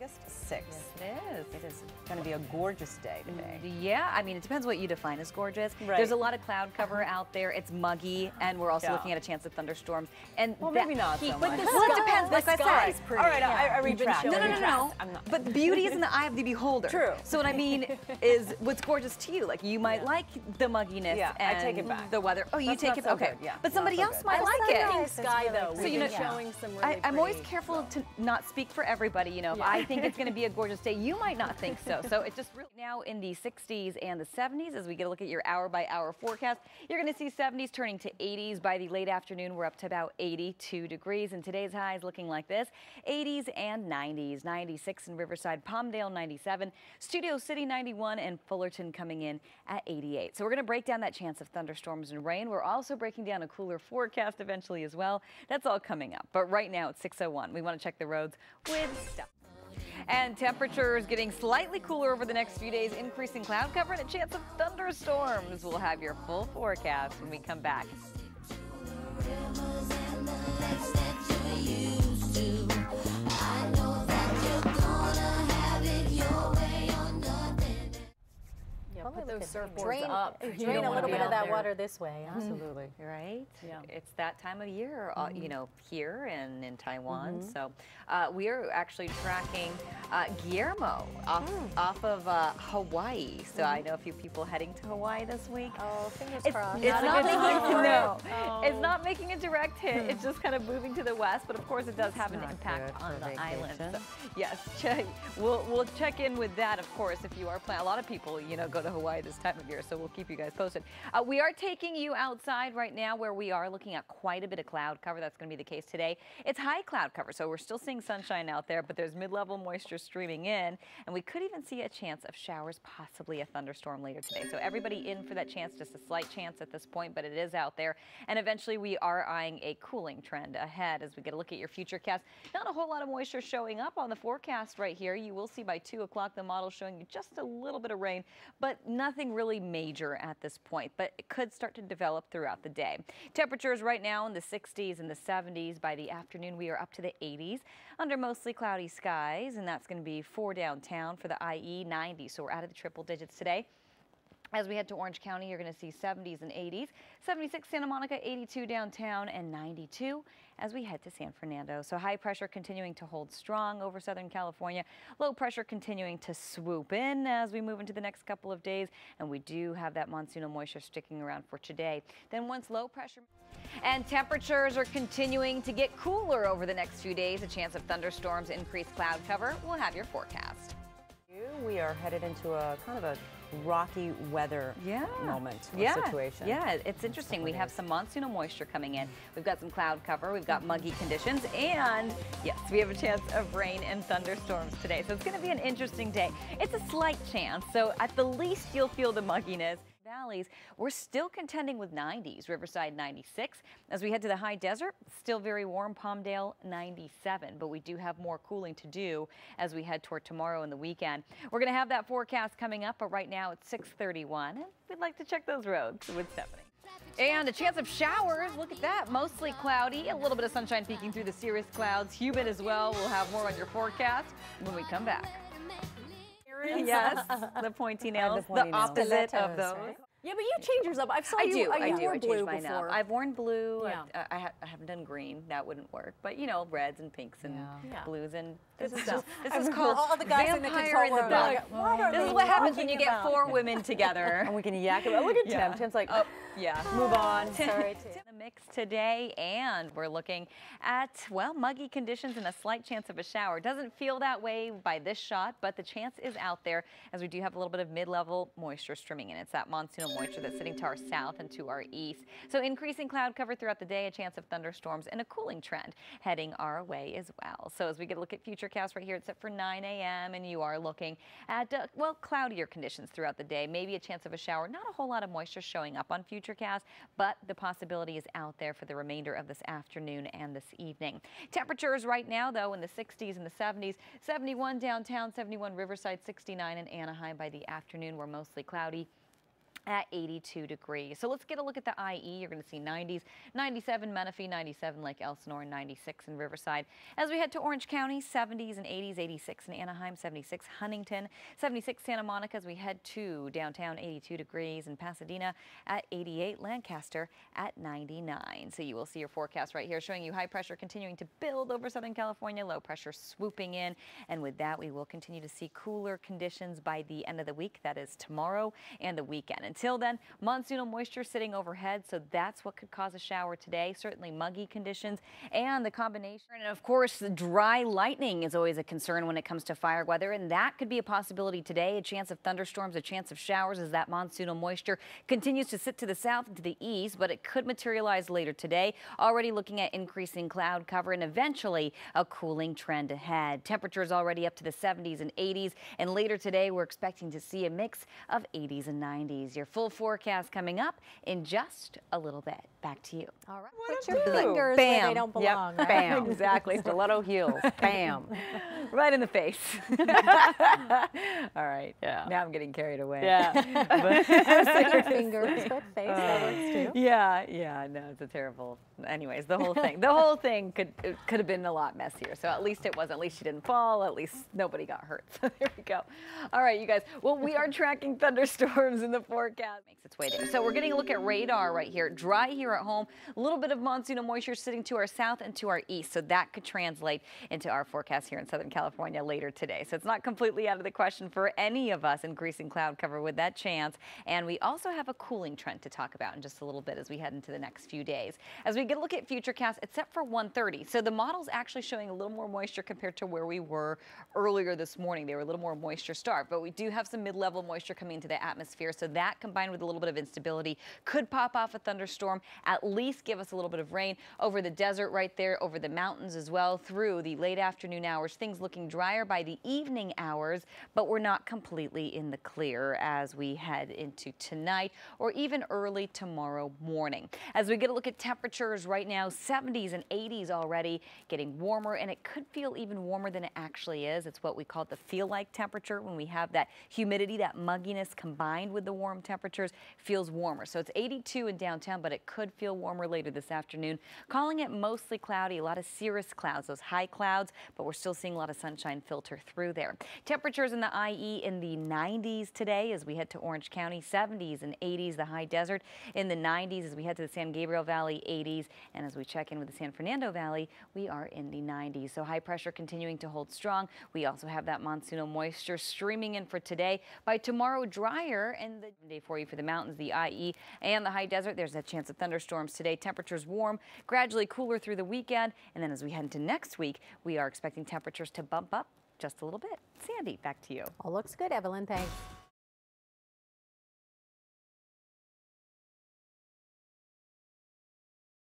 August 6th. Yes, it is. It is going to be a gorgeous day today. Mm, yeah, I mean, it depends what you define as gorgeous. Right. There's a lot of cloud cover uh-huh. out there. It's muggy, and we're also Yeah. looking at a chance of thunderstorms. And Well, that maybe not heat- so But much. the The well, it sky- depends. the Like I said, is pretty. All right, I- I retract. showing No, no, no, no. I'm not- But beauty is in the eye of the beholder. True. So what I mean is, what's gorgeous to you? Like you might like the mugginess. Yeah, I and take it back. The weather. Oh, you That's take not it. so okay. good, yeah, But somebody so else good. might I like like it. the sky though. pretty. We've you know, showing some I, I'm always careful to not speak for everybody. You know, if I think it's going to be a gorgeous day, you might not think so. So it's just really now in the 60s and the 70s as we get a look at your hour by hour forecast. You're going to see 70s turning to 80s by the late afternoon. We're up to about 82 degrees, and today's high is looking like this: 80s and 90s. 96 in Riverside, Palmdale 97, Studio City 91, and Fullerton coming in at 88. So we're going to break down that chance of thunderstorms and rain. We're also breaking down a cooler forecast eventually as well. That's all coming up. But right now it's 6:01. We want to check the roads with Steph. And temperatures getting slightly cooler over the next few days, increasing cloud cover and a chance of thunderstorms. We'll have your full forecast when we come back. Those surfboards drain, up. Drain don't a little bit of that there. water this way. huh? Absolutely. Right? Yeah. It's that time of year, uh, you know, here and in Taiwan. So uh, we are actually tracking uh, Guillermo off, off of uh, Hawaii. So I know a few people heading to Hawaii this week. Oh, fingers It's, crossed. it's Not not, making no, it. it's not making a direct hit. It's just kind of moving to the west, but of course it does have an impact on for the island. So, yes, check, we'll we'll check in with that, of course, if you are planning. A lot of people, you know, go to Hawaii this time of year, so we'll keep you guys posted. Uh, we are taking you outside right now, where we are looking at quite a bit of cloud cover. That's going to be the case today. It's high cloud cover, so we're still seeing sunshine out there, but there's mid-level moisture streaming in, and we could even see a chance of showers, possibly a thunderstorm later today. So everybody in for that chance, just a slight chance at this point, but it is out there. And eventually we are eyeing a cooling trend ahead as we get a look at your future cast. Not a whole lot of moisture showing up on the forecast right here. You will see by 2 o'clock the model showing you just a little bit of rain, but nothing really major at this point. But it could start to develop throughout the day. Temperatures right now in the 60s and the 70s. By the afternoon, we are up to the 80s under mostly cloudy skies, and that's going to be 4 downtown for the IE 90. So we're out of the triple digits today. As we head to Orange County, you're going to see 70s and 80s. 76 Santa Monica, 82 downtown, and 92 as we head to San Fernando. So high pressure continuing to hold strong over Southern California. Low pressure continuing to swoop in as we move into the next couple of days. And we do have that monsoonal moisture sticking around for today. Then once low pressure and temperatures are continuing to get cooler over the next few days, a chance of thunderstorms, increased cloud cover. We'll have your forecast. We are headed into a kind of a rocky weather moment or yeah. situation. Yeah, it's interesting. We have some monsoonal moisture coming in. We've got some cloud cover. We've got muggy conditions. And yes, we have a chance of rain and thunderstorms today. So it's going to be an interesting day. It's a slight chance. So at the least, you'll feel the mugginess. Valleys, we're still contending with 90s. Riverside 96. As we head to the high desert, still very warm. Palmdale 97. But we do have more cooling to do as we head toward tomorrow and the weekend. We're going to have that forecast coming up, but right now it's 631. And we'd like to check those roads with Stephanie. And a chance of showers. Look at that. Mostly cloudy. A little bit of sunshine peeking through the cirrus clouds. Humid as well. We'll have more on your forecast when we come back. Yes, the pointy nails, the, pointy nails. opposite of Stilettos, those. Right? Yeah, but you change yours up. I've saw I you. do, uh, I you do. wore I blue change mine before. up. I've worn blue. Yeah. I, I, ha- I haven't done green. That wouldn't work. But you know, reds and pinks and Yeah. Yeah. blues and this is stuff. this I is called all the guys in the vampire control in the room. Like, what This is what happens when you talking get four women together. And we can yak about. Look at Yeah. Tim. Tim's like, Oh, yeah. move on. Sorry, too. the mix today, and we're looking at, well, muggy conditions and a slight chance of a shower. Doesn't feel that way by this shot, but the chance is out there as we do have a little bit of mid-level moisture streaming in. It's that moisture that's sitting to our south and to our east. So increasing cloud cover throughout the day, a chance of thunderstorms, and a cooling trend heading our way as well. So as we get a look at Futurecast right here, it's set for 9 a.m., and you are looking at, uh, well, cloudier conditions throughout the day. Maybe a chance of a shower. Not a whole lot of moisture showing up on Futurecast, but the possibility is out there for the remainder of this afternoon and this evening. Temperatures right now, though, in the 60s and the 70s. 71 downtown, 71 Riverside, 69 in Anaheim by the afternoon. We're mostly cloudy. At 82 degrees. So let's get a look at the IE. You're going to see 90s, 97 Menifee, 97 Lake Elsinore, 96 in Riverside. As we head to Orange County, 70s and 80s, 86 in Anaheim, 76 Huntington, 76 Santa Monica as we head to downtown, 82 degrees in Pasadena at 88, Lancaster at 99. So you will see your forecast right here showing you high pressure continuing to build over Southern California, low pressure swooping in. And with that, we will continue to see cooler conditions by the end of the week. That is tomorrow and the weekend. And until then, monsoonal moisture sitting overhead, so that's what could cause a shower today. Certainly muggy conditions and the combination. And of course, dry lightning is always a concern when it comes to fire weather, and that could be a possibility today. A chance of thunderstorms, a chance of showers as that monsoonal moisture continues to sit to the south and to the east, but it could materialize later today. Already looking at increasing cloud cover and eventually a cooling trend ahead. Temperatures already up to the 70s and 80s, and later today we're expecting to see a mix of 80s and 90s. Your full forecast coming up in just a little bit. Back to you. All right. Put your fingers Bam. where they don't belong. Yep. Right? Bam. exactly. Stiletto heels. Bam. right in the face. All right. Yeah. Now I'm getting carried away. Yeah. but your fingers, but face. Uh, that works too. Yeah. Yeah. No, it's a terrible. Anyways, the whole thing. The whole thing could could have been a lot messier. So at least it was. At least she didn't fall. At least nobody got hurt. So there we go. All right, you guys. Well, we are tracking thunderstorms in the forecast. Makes its way there. So we're getting a look at radar right here. Dry here at home. A little bit of monsoonal moisture sitting to our south and to our east. So that could translate into our forecast here in Southern California later today. So it's not completely out of the question for any of us increasing cloud cover with that chance. And we also have a cooling trend to talk about in just a little bit as we head into the next few days. As we get a look at Futurecast, it's set for 130. So the model's actually showing a little more moisture compared to where we were earlier this morning. They were a little more moisture starved, but we do have some mid-level moisture coming into the atmosphere. So that combined with a little bit of instability could pop off a thunderstorm, at least give us a little bit of rain over the desert right there, over the mountains as well through the late afternoon hours. Things looking drier by the evening hours, but we're not completely in the clear as we head into tonight or even early tomorrow morning. As we get a look at temperatures right now, 70s and 80s already, getting warmer, and it could feel even warmer than it actually is. It's what we call the feel like temperature when we have that humidity, that mugginess combined with the warm temperatures feels warmer. So it's 82 in downtown, but it could feel warmer later this afternoon. Calling it mostly cloudy, a lot of cirrus clouds, those high clouds, but we're still seeing a lot of sunshine filter through there. Temperatures in the IE in the 90s today as we head to Orange County, 70s and 80s, the high desert in the 90s as we head to the San Gabriel Valley, 80s, and as we check in with the San Fernando Valley, we are in the 90s. So high pressure continuing to hold strong. We also have that monsoonal moisture streaming in for today. By tomorrow, drier and the day for you for the mountains, the IE and the high desert. There's a chance of thunderstorms today. Temperatures warm, gradually cooler through the weekend. And then as we head into next week, we are expecting temperatures to bump up just a little bit. Sandy, back to you. All looks good, Evelyn. Thanks.